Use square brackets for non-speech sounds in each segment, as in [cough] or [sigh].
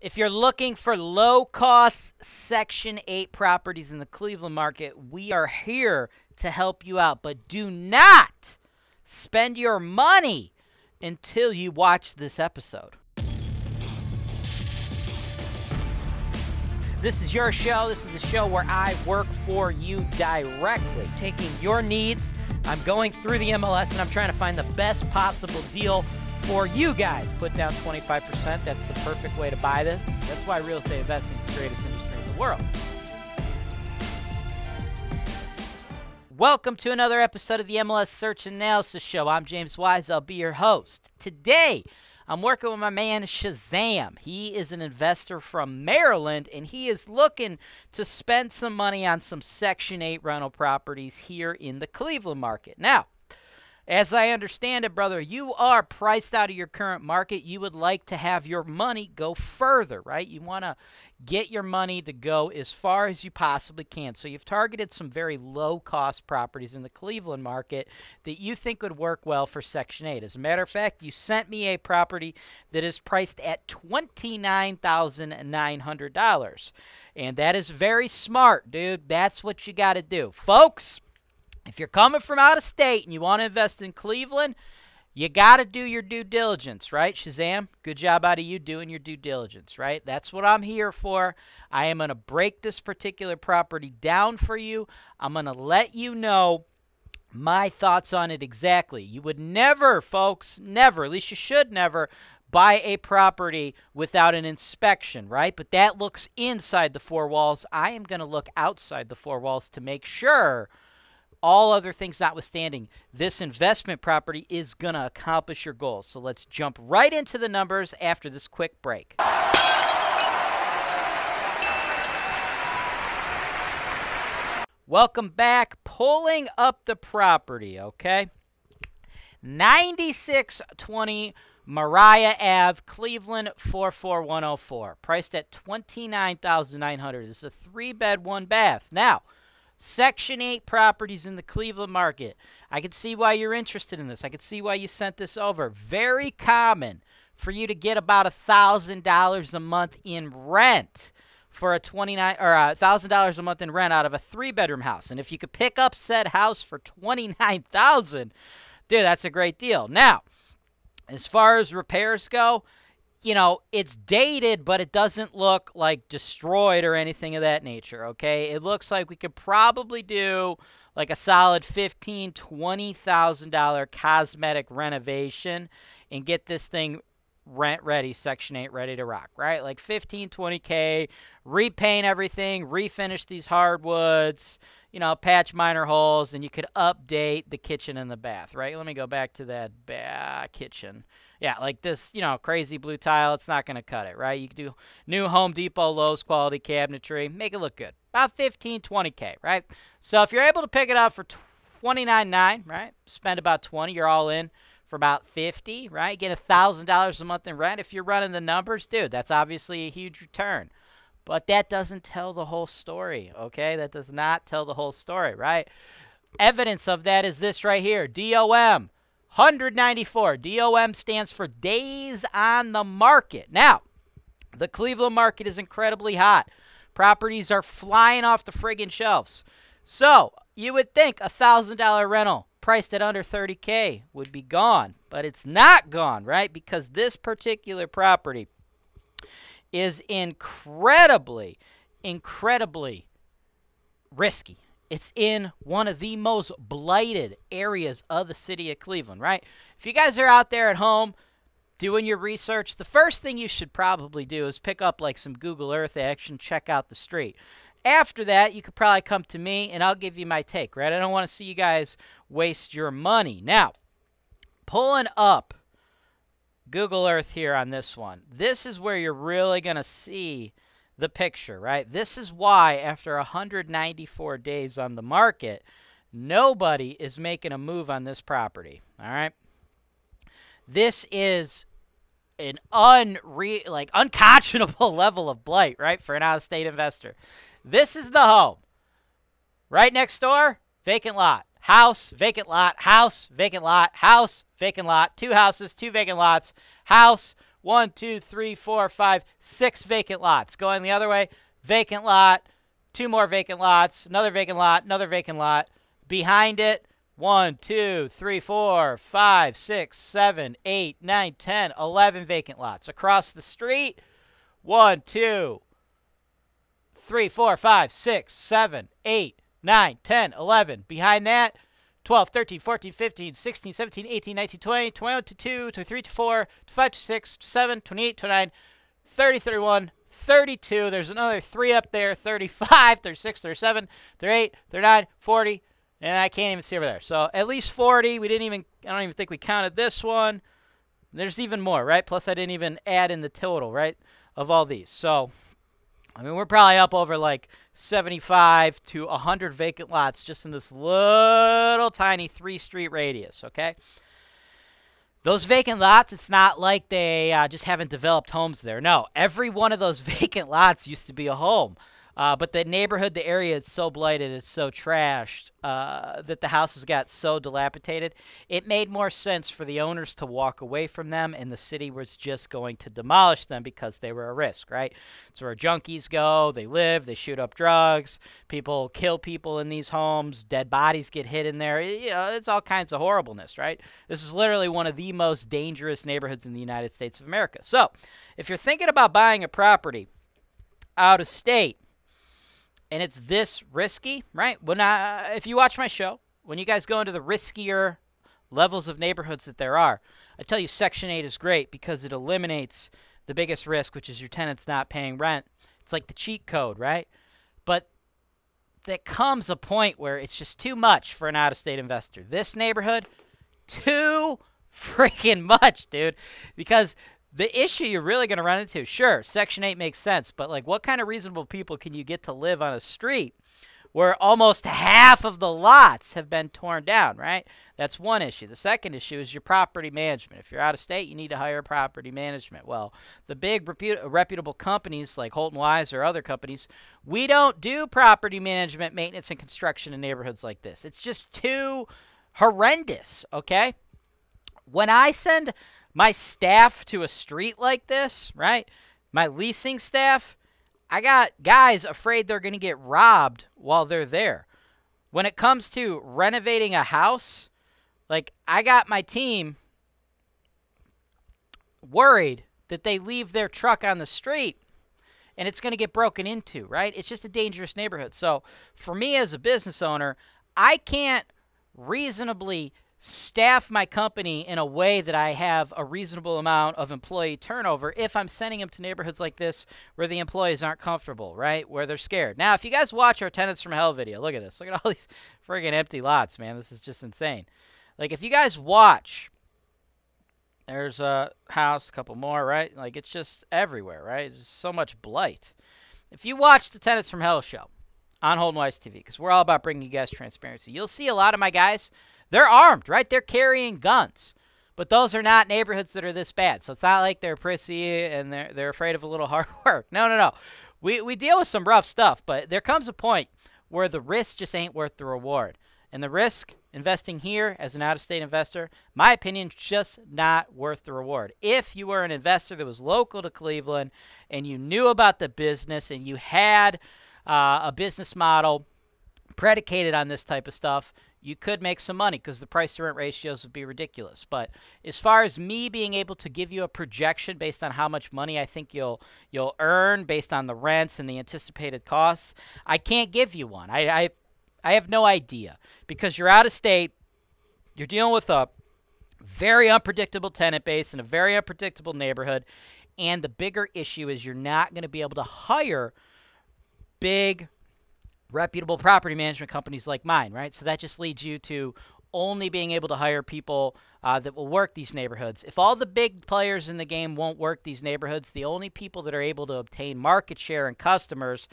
If you're looking for low cost Section 8 properties in the Cleveland market, we are here to help you out. But do not spend your money until you watch this episode. This is your show. This is the show where I work for you directly, taking your needs. I'm going through the MLS and I'm trying to find the best possible deal for you guys. Put down 25%. That's the perfect way to buy this. That's why real estate investing is the greatest industry in the world. Welcome to another episode of the MLS Search Analysis Show. I'm James Wise. I'll be your host. Today, I'm working with my man Shazam. He is an investor from Maryland and he is looking to spend some money on some Section 8 rental properties here in the Cleveland market. Now, as I understand it, brother, you are priced out of your current market. You would like to have your money go further, right? You want to get your money to go as far as you possibly can. So you've targeted some very low cost properties in the Cleveland market that you think would work well for Section 8. As a matter of fact, you sent me a property that is priced at $29,900. And that is very smart, dude. That's what you got to do. Folks, if you're coming from out of state and you want to invest in Cleveland, you got to do your due diligence, right? Shazam, good job out of you doing your due diligence, right? That's what I'm here for. I am going to break this particular property down for you. I'm going to let you know my thoughts on it exactly. You would never, folks, never, at least you should never, buy a property without an inspection, right? But that looks inside the four walls. I am going to look outside the four walls to make sure all other things notwithstanding, this investment property is going to accomplish your goals. So let's jump right into the numbers after this quick break. Welcome back. Pulling up the property, okay? 9620 Marah Ave, Cleveland 44104. Priced at 29900 This is a three bed, one bath. Now, Section 8 properties in the Cleveland market. I can see why you're interested in this. I can see why you sent this over. Very common for you to get about a $1,000 a month in rent for a 29 or a $1,000 a month in rent out of a 3-bedroom house. And if you could pick up said house for 29,000, dude, that's a great deal. Now, as far as repairs go, you know, it's dated, but it doesn't look like destroyed or anything of that nature, okay? It looks like we could probably do like a solid fifteen, twenty thousand dollar cosmetic renovation and get this thing rent ready, section 8 ready to rock, right? Like 15, 20k, repaint everything, refinish these hardwoods, you know, patch minor holes, and you could update the kitchen and the bath, right? Let me go back to that ba- kitchen yeah, like this, you know, crazy blue tile, it's not going to cut it, right? You can do new Home Depot Lowe's quality cabinetry, make it look good. About 15, 20K, right? So if you're able to pick it up for 29.9, right? Spend about 20, you're all in for about 50, right? Get $1,000 a month in rent. If you're running the numbers, dude, that's obviously a huge return. But that doesn't tell the whole story, okay? That does not tell the whole story, right? Evidence of that is this right here DOM 194. DOM stands for days on the market. Now, the Cleveland market is incredibly hot. Properties are flying off the friggin' shelves. So, you would think a $1,000 rental priced at under 30K would be gone, but it's not gone, right? Because this particular property is incredibly, incredibly risky. It's in one of the most blighted areas of the city of Cleveland, right? If you guys are out there at home doing your research, the first thing you should probably do is pick up like some Google Earth action, check out the street. After that, you could probably come to me and I'll give you my take, right? I don't want to see you guys waste your money. Now, pulling up Google Earth here on this one, this is where you're really going to see the picture, right? This is why, after 194 days on the market, nobody is making a move on this property. All right. This is an unre like unconscionable [laughs] level of blight, right, for an out-of-state investor. This is the home. Right next door, vacant lot. House, vacant lot, house, vacant lot, house, vacant lot, two houses, two vacant lots, house, one, two, three, four, five, six vacant lots. Going the other way, vacant lot, two more vacant lots, another vacant lot, another vacant lot. Behind it, one, two, three, four, five, six, seven, eight, nine, ten, eleven vacant lots. Across the street, one, two, three, four, five, six, seven, eight, nine, ten, eleven. Behind that, 12, 13, 14, 15, 16, 17, 18, 19, 20, 21 to 2, 23 to 4, 25 to 6, 27, 28, 29, 30, 31, 32. There's another 3 up there, 35, [laughs] 36, 37, 38, 39, 40, and I can't even see over there. So at least 40. We didn't even, I don't even think we counted this one. There's even more, right? Plus I didn't even add in the total, right, of all these. So, I mean, we're probably up over like 75 to 100 vacant lots just in this little tiny three street radius, okay? Those vacant lots, it's not like they uh, just haven't developed homes there. No, every one of those [laughs] vacant lots used to be a home. Uh, but the neighborhood, the area is so blighted, it's so trashed uh, that the houses got so dilapidated. It made more sense for the owners to walk away from them, and the city was just going to demolish them because they were a risk, right? It's where junkies go, they live, they shoot up drugs, people kill people in these homes, dead bodies get hit in there. You know, it's all kinds of horribleness, right? This is literally one of the most dangerous neighborhoods in the United States of America. So, if you're thinking about buying a property out of state, and it's this risky, right? When I, if you watch my show, when you guys go into the riskier levels of neighborhoods that there are, I tell you Section 8 is great because it eliminates the biggest risk, which is your tenants not paying rent. It's like the cheat code, right? But there comes a point where it's just too much for an out of state investor. This neighborhood, too freaking [laughs] much, dude. Because the issue you're really going to run into, sure, Section 8 makes sense, but like what kind of reasonable people can you get to live on a street where almost half of the lots have been torn down, right? That's one issue. The second issue is your property management. If you're out of state, you need to hire property management. Well, the big reputable companies like Holton Wise or other companies, we don't do property management, maintenance, and construction in neighborhoods like this. It's just too horrendous, okay? When I send my staff to a street like this, right? My leasing staff, I got guys afraid they're going to get robbed while they're there. When it comes to renovating a house, like I got my team worried that they leave their truck on the street and it's going to get broken into, right? It's just a dangerous neighborhood. So, for me as a business owner, I can't reasonably staff my company in a way that I have a reasonable amount of employee turnover if I'm sending them to neighborhoods like this where the employees aren't comfortable, right? Where they're scared. Now, if you guys watch our Tenants from Hell video, look at this. Look at all [laughs] these friggin' empty lots, man. This is just insane. Like, if you guys watch, there's a house, a couple more, right? Like, it's just everywhere, right? There's so much blight. If you watch the Tenants from Hell show on Holton Wise TV, because we're all about bringing you guys transparency, you'll see a lot of my guys – they're armed, right? They're carrying guns. But those are not neighborhoods that are this bad. So it's not like they're prissy and they're they're afraid of a little [laughs] hard work. No, no, no. We we deal with some rough stuff, but there comes a point where the risk just ain't worth the reward. And the risk investing here as an out-of-state investor, my opinion, just not worth the reward. If you were an investor that was local to Cleveland and you knew about the business and you had uh, a business model predicated on this type of stuff, you could make some money because the price to rent ratios would be ridiculous. But as far as me being able to give you a projection based on how much money I think you'll you'll earn based on the rents and the anticipated costs, I can't give you one. I I, I have no idea because you're out of state. You're dealing with a very unpredictable tenant base in a very unpredictable neighborhood. And the bigger issue is you're not going to be able to hire big reputable property management companies like mine, right? So that just leads you to only being able to hire people uh, that will work these neighborhoods. If all the big players in the game won't work these neighborhoods, the only people that are able to obtain market share and customers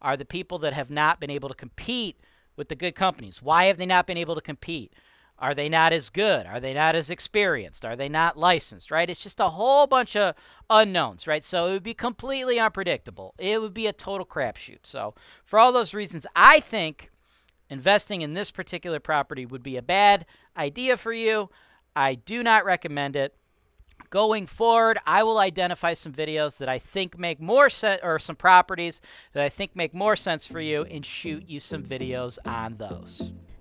are the people that have not been able to compete with the good companies. Why have they not been able to compete? Are they not as good? Are they not as experienced? Are they not licensed, right? It's just a whole bunch of unknowns, right? So it would be completely unpredictable. It would be a total crapshoot. So, for all those reasons, I think investing in this particular property would be a bad idea for you. I do not recommend it. Going forward, I will identify some videos that I think make more sense, or some properties that I think make more sense for you, and shoot you some videos on those.